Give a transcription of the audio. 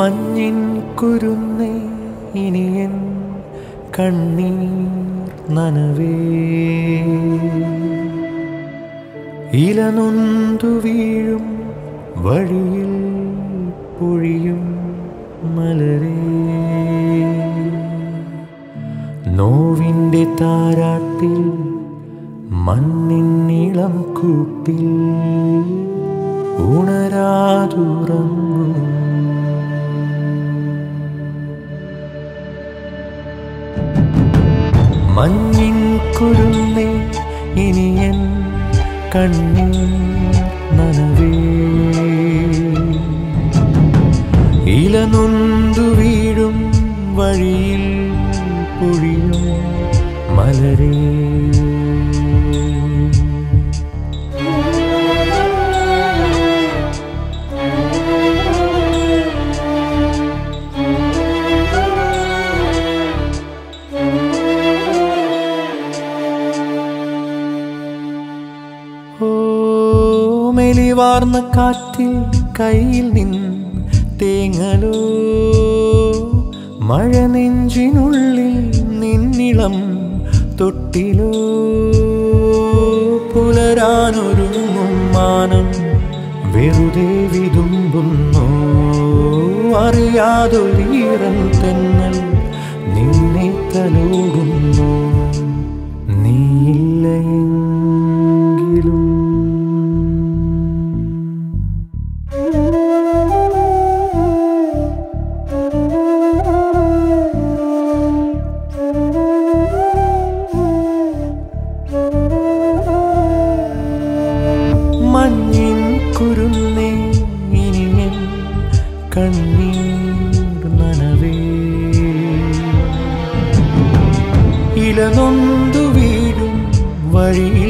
മഞ്ഞിൻ കുരുന്നേ ഇനിയൻ കണ്ണീർ നനവേ. ഇലനൊന്തു വീഴും വഴിയിൽ പൊഴിയും മലരേ. നോവിന്റെ താരാട്ടിൽ മണ്ണിന്നിളം കൂട്ടിൽ ഉണരാതുറങ്ങും മഞ്ഞിൻ കുരുന്നേ ഇനിയൻ കണ്ണിൻ നനവേ. ഇലനൊന്തു വീഴും വഴിയിൽ പൊഴിയും മലരേ. മെലിവാർന്ന കാറ്റിൽ കയ്യിൽ നിൻ തേങ്ങലോ. മഴ നെഞ്ചിനുള്ളിൽ നിന്നിളം തൊട്ടിലോ. പുലരാനൊരുങ്ങും മാനം വെറുതെ വിതുമ്പുന്നു. അറിയാതൊരീറൻ തെന്നൽ കുരുന്നേ കണ്ണീർ നനവേ. ഇലനൊന്തു വീടും വഴി